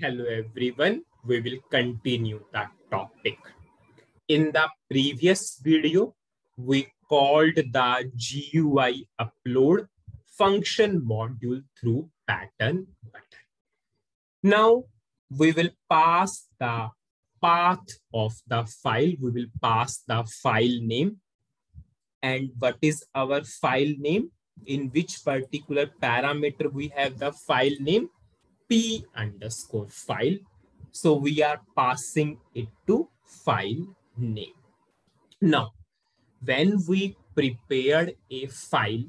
Hello everyone, we will continue that topic. In the previous video, we called the GUI upload function module through pattern button. Now we will pass the path of the file. We will pass the file name. And what is our file name? In which particular parameter we have the file name? P underscore file. So we are passing it to file name. Now, when we prepared a file,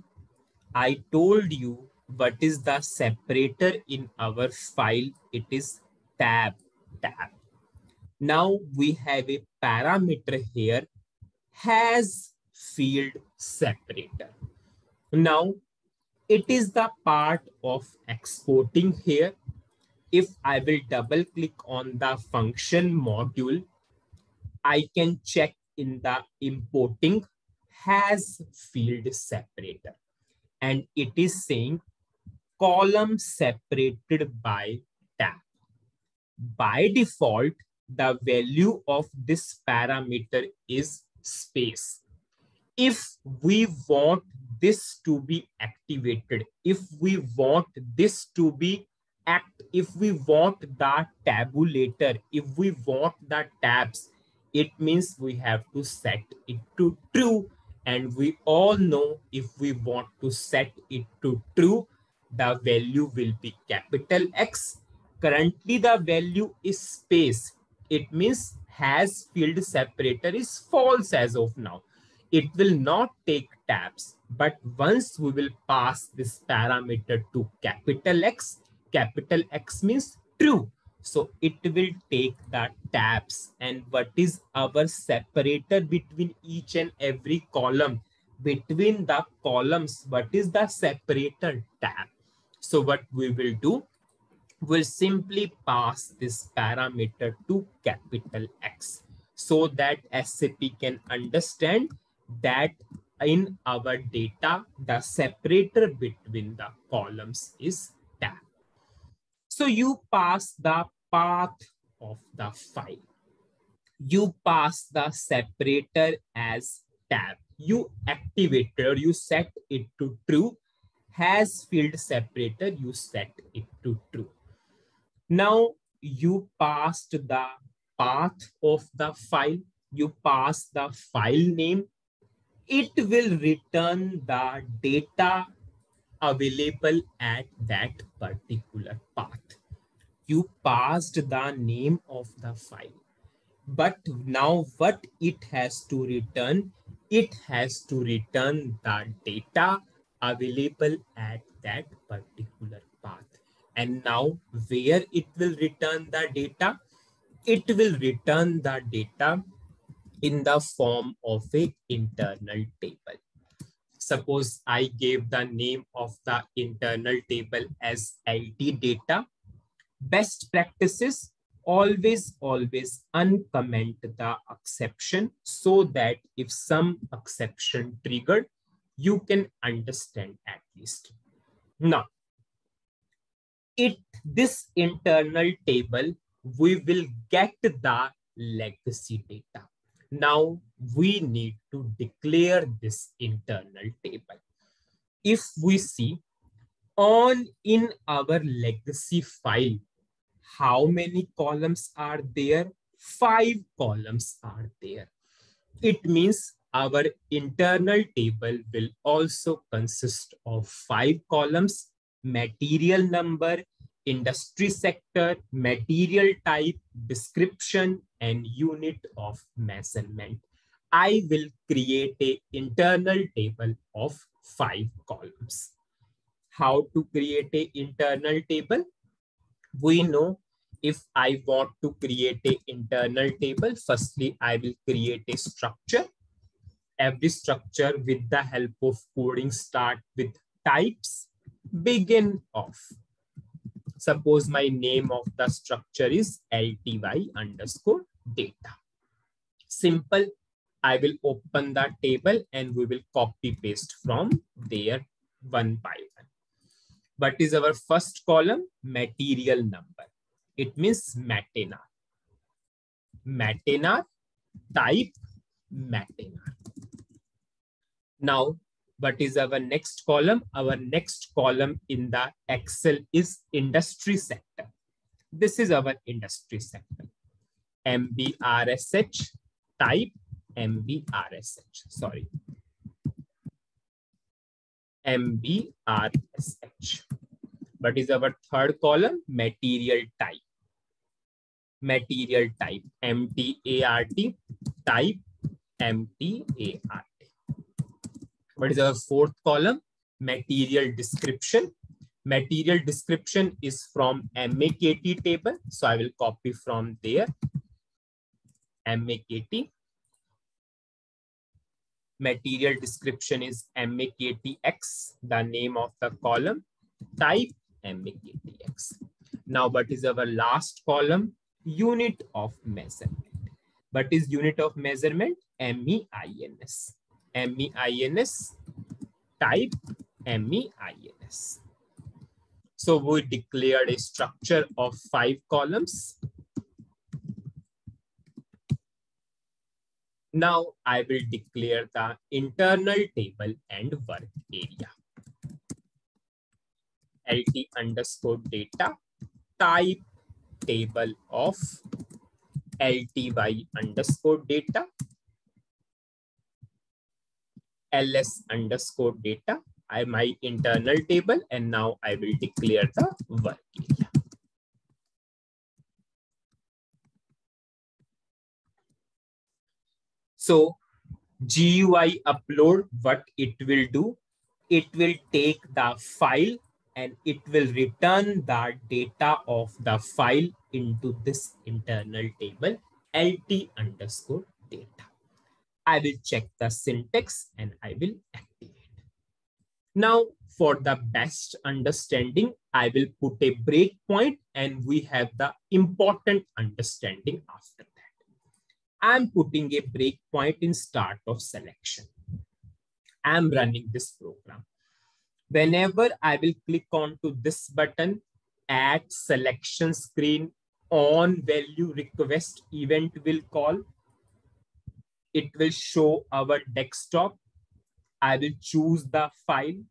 I told you what is the separator in our file. It is tab, tab. Now we have a parameter here has field separator. Now it is the part of exporting here if I will double click on the function module, I can check in the importing has field separator. And it is saying column separated by tab. By default, the value of this parameter is space. If we want this to be activated, if we want this to be act if we want the tabulator if we want the tabs it means we have to set it to true. And we all know if we want to set it to true the value will be capital x. Currently the value is space. It means has field separator is false as of now. It will not take tabs. But once we will pass this parameter to capital x capital X means true. So it will take the tabs. And what is our separator between each and every column? Between the columns what is the separator tab? So what we will do? We'll simply pass this parameter to capital X so that SAP can understand that in our data the separator between the columns is so you pass the path of the file. You pass the separator as tab. You activate or you set it to true. Has field separator, you set it to true. Now you passed the path of the file. You pass the file name. It will return the data available at that particular path. You passed the name of the file. But now what it has to return? It has to return the data available at that particular path. And now where it will return the data? It will return the data in the form of a internal table. Suppose I gave the name of the internal table as LT data. Best practices, always, always uncomment the exception so that if some exception triggered, you can understand at least. Now, it this internal table, we will get the legacy data. Now we need to declare this internal table. If we see on in our legacy file, how many columns are there? Five columns are there. It means our internal table will also consist of five columns, material number, industry sector, material type, description, and unit of measurement. I will create a internal table of five columns. How to create a internal table? We know if I want to create a internal table, firstly, I will create a structure. Every structure with the help of coding start with types begin off Suppose my name of the structure is LTY underscore data. Simple. I will open that table and we will copy paste from there one by one. What is our first column? Material number. It means MATNR. MATNR, type MATNR. Now, what is our next column? Our next column in the Excel is industry sector. This is our industry sector. MBRSH type MBRSH. Sorry. MBRSH. What is our third column? Material type. Material type. MTART type MTART. What is our fourth column? Material description. Material description is from MAKT table. So I will copy from there. MAKT. Material description is MAKTX, the name of the column. Type MAKTX. Now, what is our last column? Unit of measurement. What is unit of measurement? MEINS. MEINS. Type MEINS. So we declared a structure of five columns. Now I will declare the internal table and work area. LT underscore data type table of LTY underscore data ls underscore data I my internal table and now I will declare the work area. So GUI upload, what it will do, it will take the file and it will return the data of the file into this internal table lt underscore data. I will check the syntax and I will activate. Now for the best understanding, I will put a breakpoint and we have the important understanding after that. I'm putting a breakpoint in start of selection. I'm running this program. Whenever I will click on to this button, at selection screen on value request event will call. It will show our desktop. I will choose the file.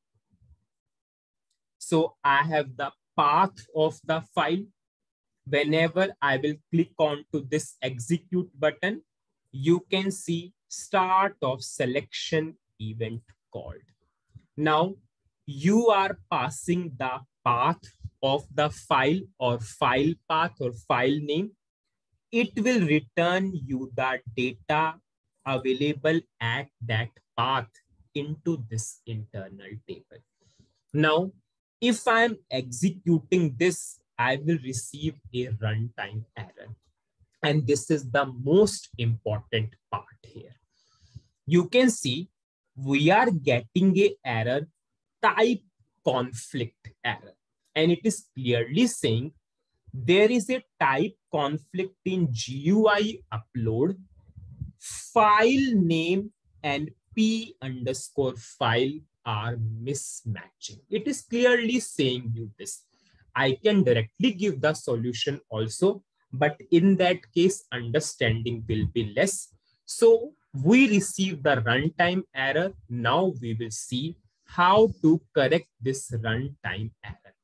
So I have the path of the file whenever I will click on to this execute button, you can see start of selection event called. Now you are passing the path of the file or file path or file name. It will return you the data available at that path into this internal table. Now, if I'm executing this I will receive a runtime error. And this is the most important part here. You can see we are getting a error type conflict error. And it is clearly saying there is a type conflict in GUI upload, file name and p underscore file are mismatching. It is clearly saying you this. I can directly give the solution also, but in that case, understanding will be less. So we receive the runtime error. Now we will see how to correct this runtime error.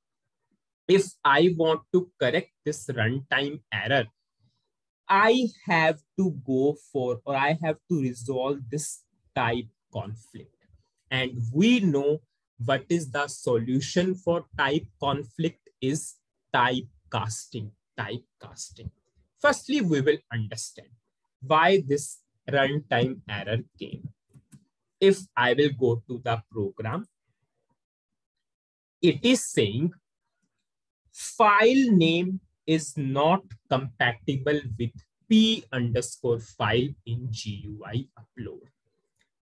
If I want to correct this runtime error, I have to go for, or I have to resolve this type conflict. And we know what is the solution for type conflict is type casting, type casting. Firstly, we will understand why this runtime error came. If I will go to the program, it is saying file name is not compatible with p underscore file in GUI upload.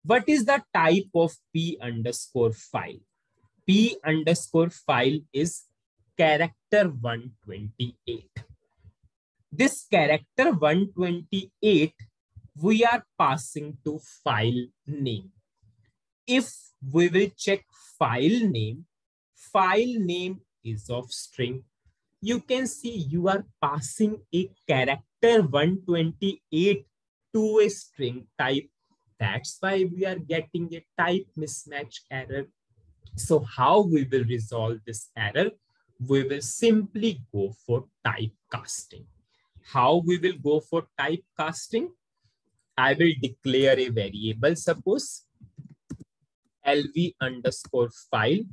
What is the type of p underscore file? p underscore file is character 128. This character 128, we are passing to file name. If we will check file name, file name is of string. You can see you are passing a character 128 to a string type. That's why we are getting a type mismatch error. So how we will resolve this error? We will simply go for typecasting. How we will go for typecasting? I will declare a variable, suppose lv underscore file,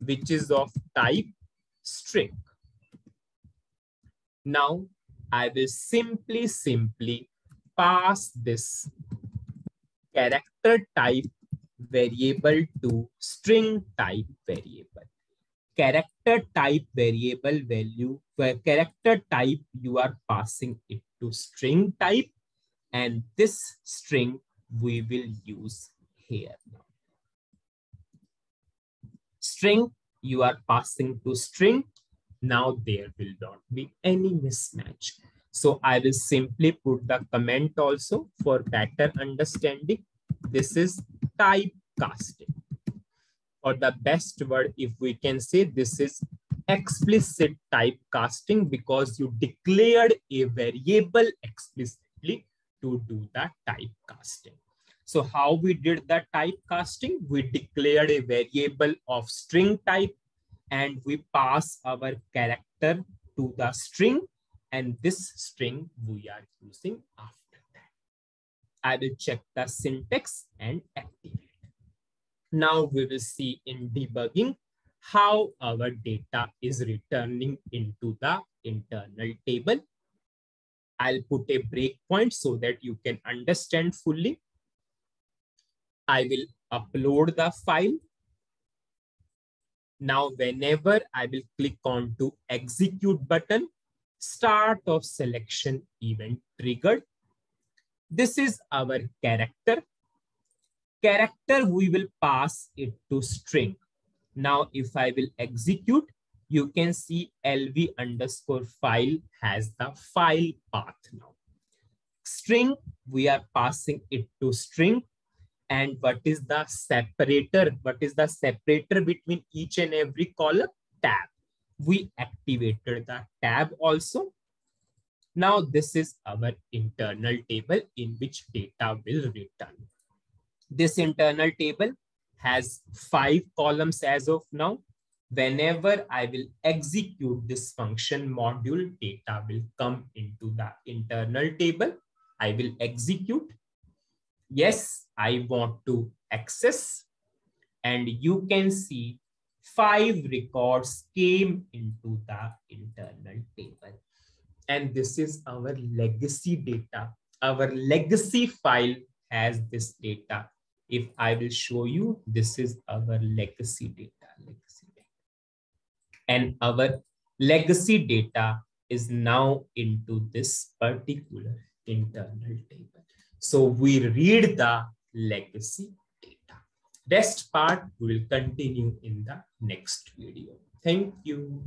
which is of type string. Now I will simply, simply pass this character type variable to string type variable. Character type variable value, where character type you are passing it to string type and this string we will use here. String you are passing to string now there will not be any mismatch. So I will simply put the comment also for better understanding. This is typecasting. Or the best word, if we can say this is explicit typecasting because you declared a variable explicitly to do the typecasting. So how we did the typecasting? We declared a variable of string type and we pass our character to the string and this string we are using after that. I will check the syntax and activate. Now we will see in debugging how our data is returning into the internal table. I'll put a breakpoint so that you can understand fully. I will upload the file now, whenever I will click on to execute button, start of selection event triggered. This is our character. Character, we will pass it to string. Now, if I will execute, you can see lv underscore file has the file path now. String, we are passing it to string and what is the separator? What is the separator between each and every column? Tab. We activated the tab also. Now this is our internal table in which data will return. This internal table has five columns as of now. Whenever i will execute this function module data will come into the internal table. I will execute yes, I want to access. And you can see five records came into the internal table. And this is our legacy data. Our legacy file has this data. If I will show you, this is our legacy data. Legacy data. And our legacy data is now into this particular internal table. So we read the legacy data. Rest part we will continue in the next video. Thank you.